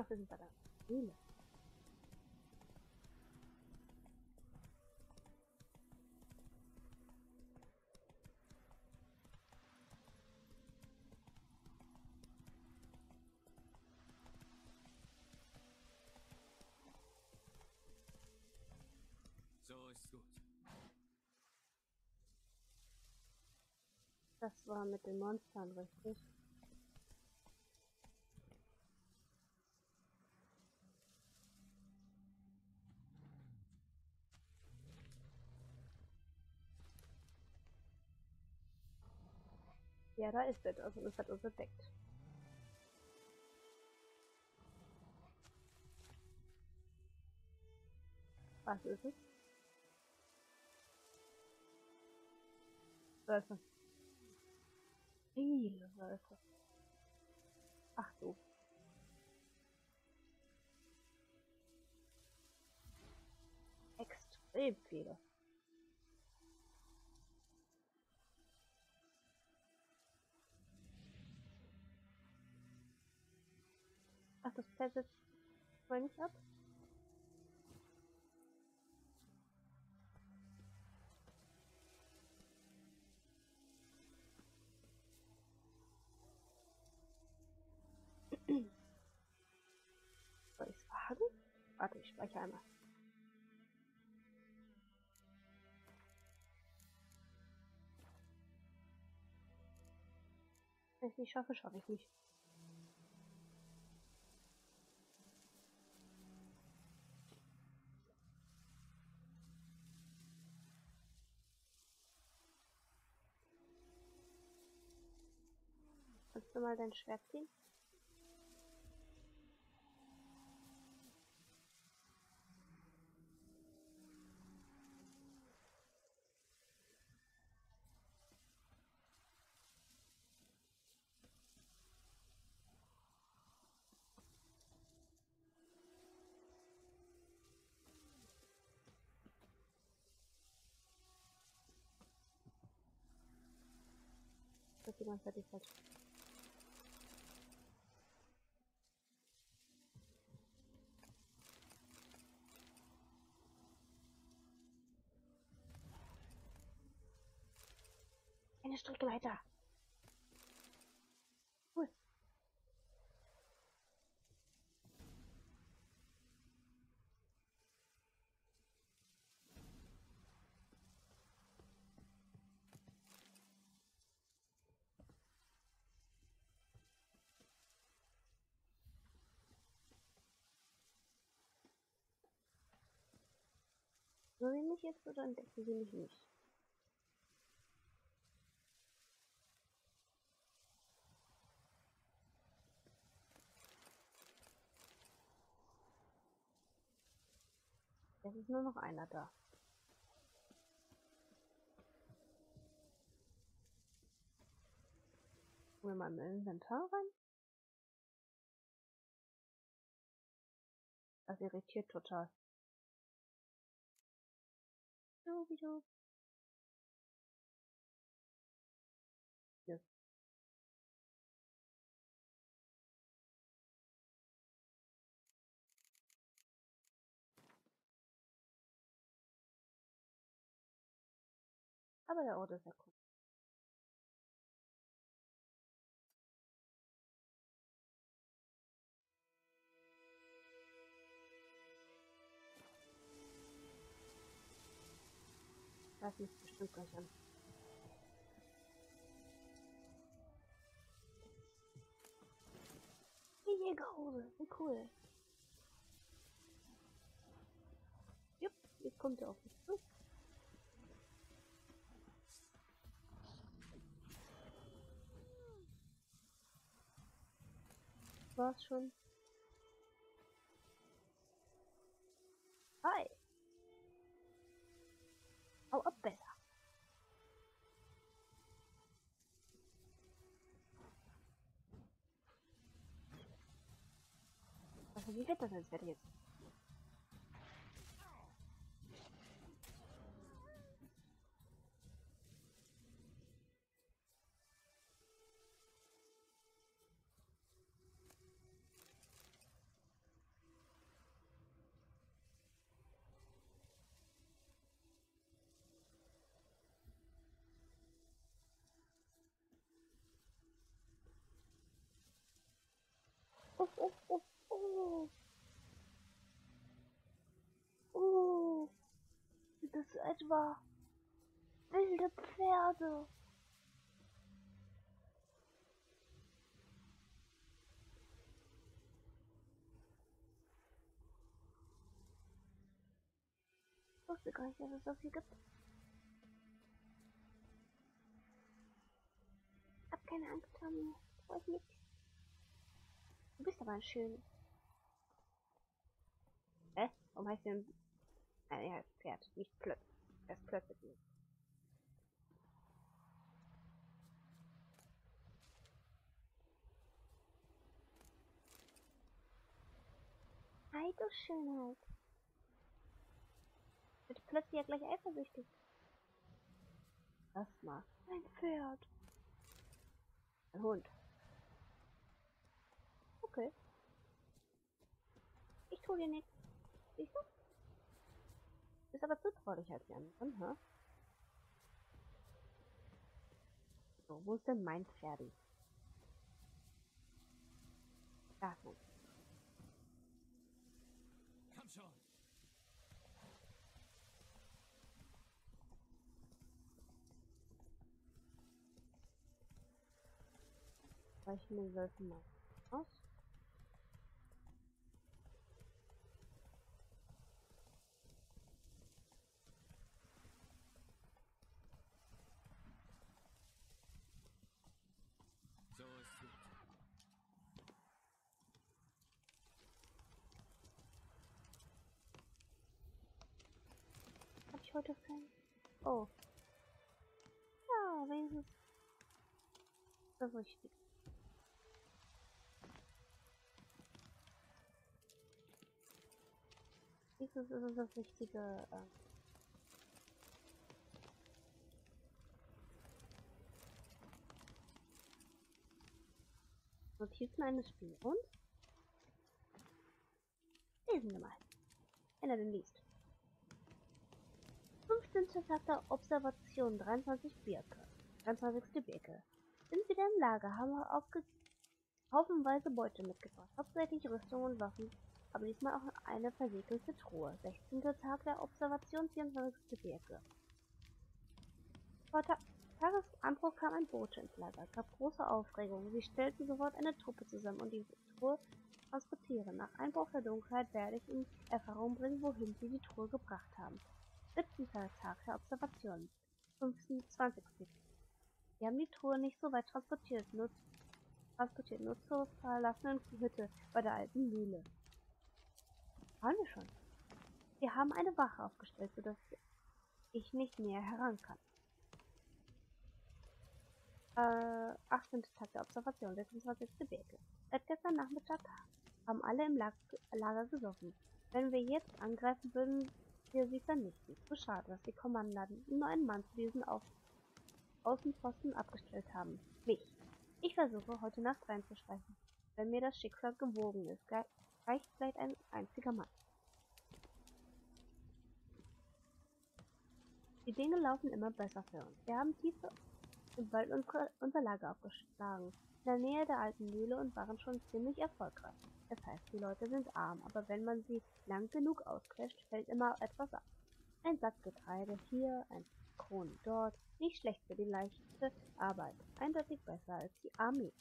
Ach, wir sind bei der Mühle. So ist gut. Das war mit den Monstern richtig. Ja, da ist etwas und es hat uns entdeckt. Was ist es? Wölfe. Viele Wölfe. Ach du. Extrem viele. Das Pferd sitzt wohl nicht ab? Soll ich's wagen? Warte, ich speichere einmal. Wenn ich nicht schaffe, schaffe ich nicht. Du mal dein Schwert ziehen? Das ist die ganze Zeit Eine Strecke weiter. Cool. Nur sie mich jetzt oder entdecken sie mich nicht? Es ist nur noch einer da. Gucken wir mal im Inventar rein. Das irritiert total. Dubidu. Hier. Aber der Ort ist cool. Das ist bestimmt gleich an. Die Jägerhose, wie cool. Jupp, jetzt kommt er auf mich zu. War's schon? Hi. Hau ab besser. Also wie wird das als Wetter jetzt? Oh, oh, oh, oh. Oh. Sind das etwa wilde Pferde? Ich wusste gar nicht, dass es das hier gibt. Hab keine Angst, Tommy. Freu ich mich. Du bist aber ein schön. Hä? Warum heißt denn. Nein, er heißt Pferd, nicht Plötz. Er ist plötzlich. Hi, du Schönheit. Wird plötzlich ja gleich eifersüchtig. Lass mal. Ein Pferd. Ein Hund. Okay. Ich tu dir nichts. Siehst du? Ist aber zutraulich als die anderen, hä? So, wo ist denn mein Pferdi? Da ist mein Komm schon. Weichen den Wölfen mal aus. So ist gut. Hab ich heute kein. Oh. Ja, wenigstens. Das ist richtig. Wenigstens ist es das richtige. Äh Notizen eines Spions? Lesen wir mal. Wenn er liest. 15. Tag der Observation, 23 Birke. 23. Birke. Sind wieder im Lager, haben wir haufenweise Beute mitgebracht. Hauptsächlich Rüstung und Waffen, aber diesmal auch eine versiegelte Truhe. 16. Tag der Observation, 24. Birke. Vor Ta Tagesanbruch kam ein Bote ins Lager, gab große Aufregung. Sie stellten sofort eine Truppe zusammen und die Truhe transportieren. Nach Einbruch der Dunkelheit werde ich in Erfahrung bringen, wohin sie die Truhe gebracht haben. 17. Tag der Observation. 25. Wir haben die Truhe nicht so weit transportiert, nur, transportiert, nur zur verlassenen Hütte bei der alten Mühle. Waren wir schon? Wir haben eine Wache aufgestellt, sodass ich nicht näher heran kann. Äh, 18. Tag der Observation, 26. Birke. Seit gestern Nachmittag haben alle im Lag Lager gesoffen. Wenn wir jetzt angreifen, würden wir sie vernichten. So schade, dass die Kommandanten nur einen Mann zu diesen Auf Außenposten abgestellt haben. Mich. Ich versuche, heute Nacht reinzuschleichen. Wenn mir das Schicksal gewogen ist, reicht vielleicht ein einziger Mann. Die Dinge laufen immer besser für uns. Wir haben tief im Wald unser Lager aufgeschlagen, in der Nähe der alten Mühle und waren schon ziemlich erfolgreich. Das heißt, die Leute sind arm, aber wenn man sie lang genug ausquetscht, fällt immer etwas ab. Ein Sack Getreide hier, ein Kron dort, nicht schlecht für die leichte Arbeit, eindeutig besser als die Armee.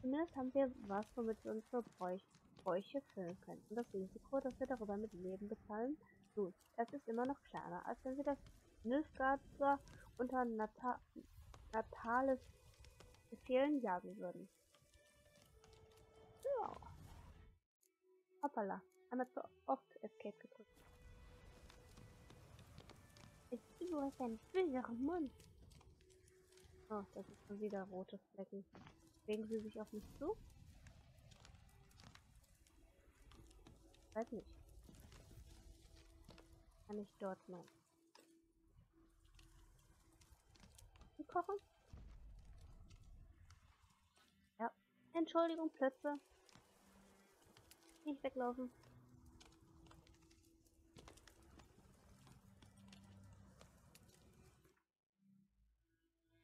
Zumindest haben wir was, womit wir unsere Bräuch Bräuche füllen können. Und das Risiko, dass wir darüber mit Leben bezahlen, nun, es ist immer noch kleiner, als wenn wir das Nilfgaarder unter Nata Natales Befehlen jagen würden. Ja. Hoppala, einmal zu oft Escape gedrückt. Ich du hast einen böseren Mund. Oh, das ist schon wieder rote Flecken. Bewegen sie sich auf mich zu? Weiß nicht. Kann ich dort mal kochen? Ja. Entschuldigung, Plötze. Nicht weglaufen.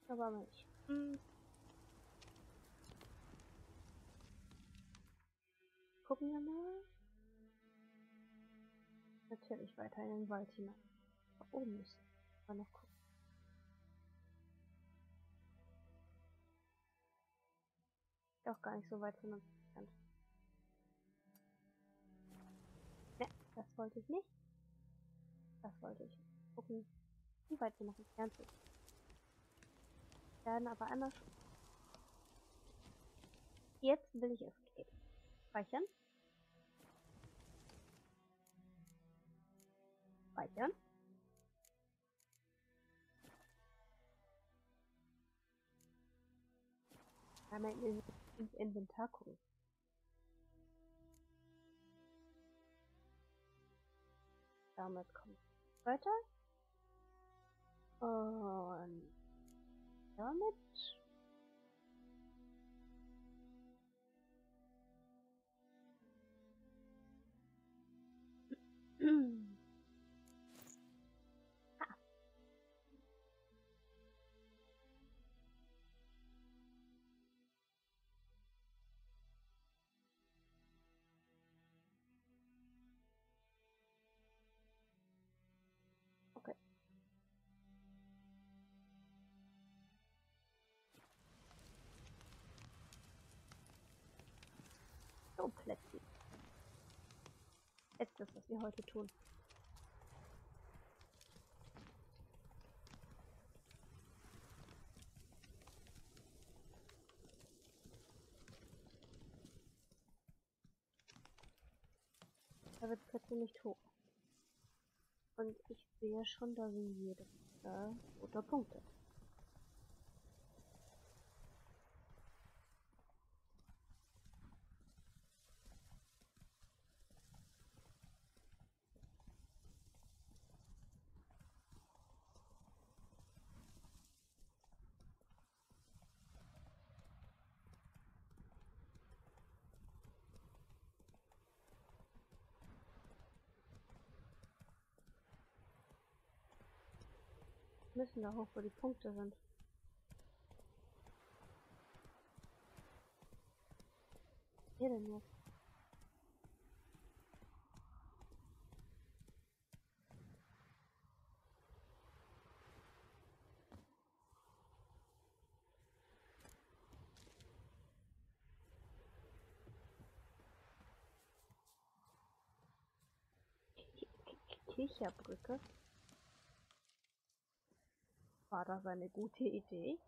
Aber nicht. Hm. Gucken wir mal. Natürlich weiter in den Wald hinein. Da oben müssen wir noch gucken. Doch gar nicht so weit von uns das wollte ich nicht. Das wollte ich gucken, wie weit wir noch entfernt sind. Werden aber anders. Jetzt will ich Escape. Speichern. Speichern. Einmal in, ins Inventar gucken. Damit kommt weiter. Und damit So, Plätzchen. Jetzt das, was wir heute tun. Da wird plötzlich nicht hoch. Und ich sehe schon, da sind jede äh, rote Punkte. Müssen da hoch, wo die Punkte sind. Hier denn jetzt? Kicherbrücke. War das eine gute Idee?